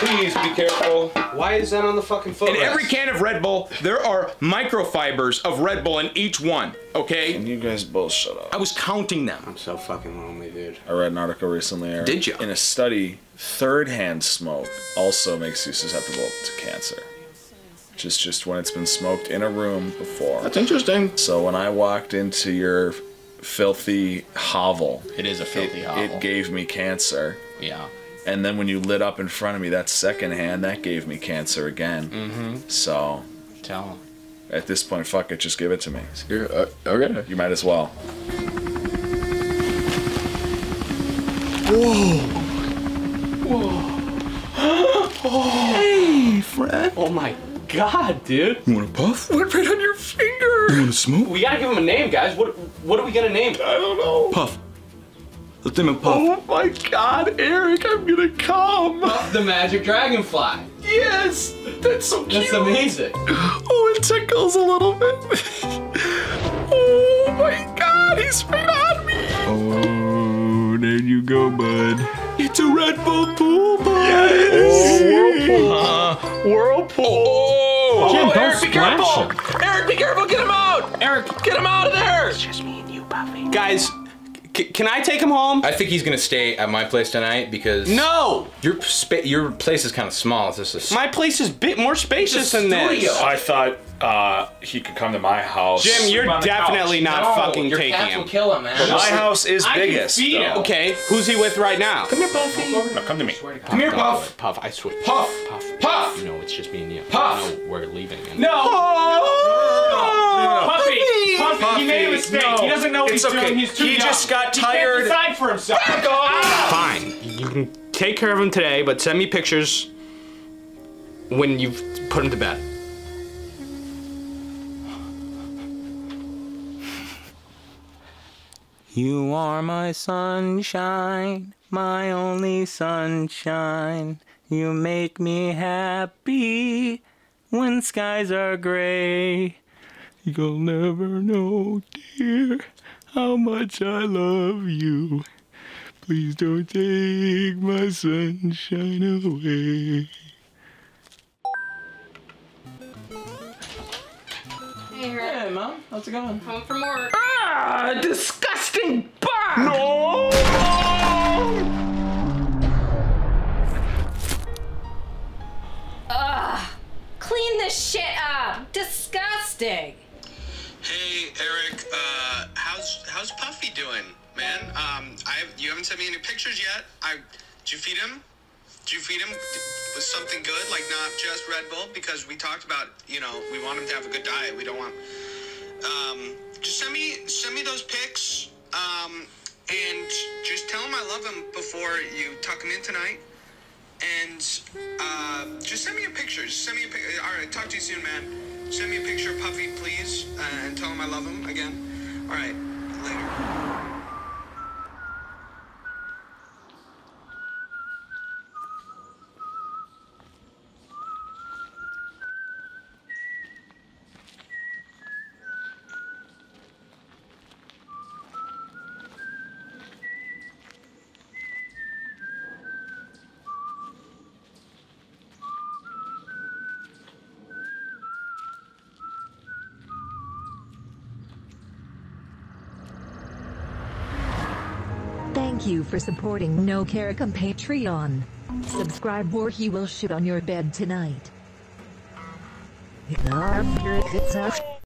Please be careful. Why is that on the fucking foot? In every can of Red Bull, there are microfibers of Red Bull in each one, okay? And you guys both shut up. I was counting them. I'm so fucking lonely, dude. I read an article recently. Eric. Did you? In a study, third-hand smoke also makes you susceptible to cancer. Just, just when it's been smoked in a room before. That's interesting. So when I walked into your filthy hovel, It is a it, filthy hovel. it gave me cancer. yeah. And then when you lit up in front of me, that second hand, that gave me cancer again. Mm-hmm. So Tell him. at this point, fuck it, just give it to me. You're, uh, okay. You might as well. Whoa. Whoa. oh. Hey, Fred. Oh my god, dude. You want a puff? What right on your finger? You want to smoke? We gotta give him a name, guys. What what are we gonna name? I don't know. Puff. Let's name him Puff. Oh my god, Eric, I'm gonna come. The Magic Dragonfly. Yes, that's so cute. That's amazing. Oh, it tickles a little bit. oh my god, he's right on me. Oh, there you go, bud. It's a Red Bull pool bud. Yes. whirlpool. Whirlpool. Oh, oh Jim, don't Eric, be splash careful. him. Eric, be careful. Get him out. Eric, Get him out of there. It's just me and you, Puffy. Guys, c- can I take him home? I think he's gonna stay at my place tonight because no! your spa- your place is kind of small. It's just a My place is bit more spacious than this. I thought uh, he could come to my house. Jim, you're definitely couch. not fucking your taking cats him. will kill him, man. My house is I can biggest. feed him. Okay, who's he with right now? Come here, Puffy. No, come to me. Come here, Puff. Puff, I swear. Puff. Puff. Puff. You know, it's just me and you. Puff. No, we're leaving. And No. Puffy, Puffy, he made a mistake. no. He doesn't know what It's he's okay. doing. He's too He young. just got He can't tired. decide for himself. Fine. You can take care of him today, but send me pictures when you've put him to bed. You are my sunshine, my only sunshine. You make me happy when skies are gray. You'll never know, dear, how much I love you. Please don't take my sunshine away. Hey, Eric. Hey, Mom, how's it going? Home from work. Ah, disgusting bug! No! Ugh. Clean this shit up. Disgusting. Doing, man? Um, I you haven't sent me any pictures yet. I did you feed him? Did you feed him with something good, like not just Red Bull? Because we talked about, you know, we want him to have a good diet. We don't want. Um, just send me send me those pics, um, and just tell him I love him before you tuck him in tonight. And uh, just send me a picture. Just send me a picture. All right, talk to you soon, man. Send me a picture of Puffy, please, uh, and tell him I love him again. All right, later. Thank you for supporting nokeric on Patreon. Subscribe or he will shit on your bed tonight.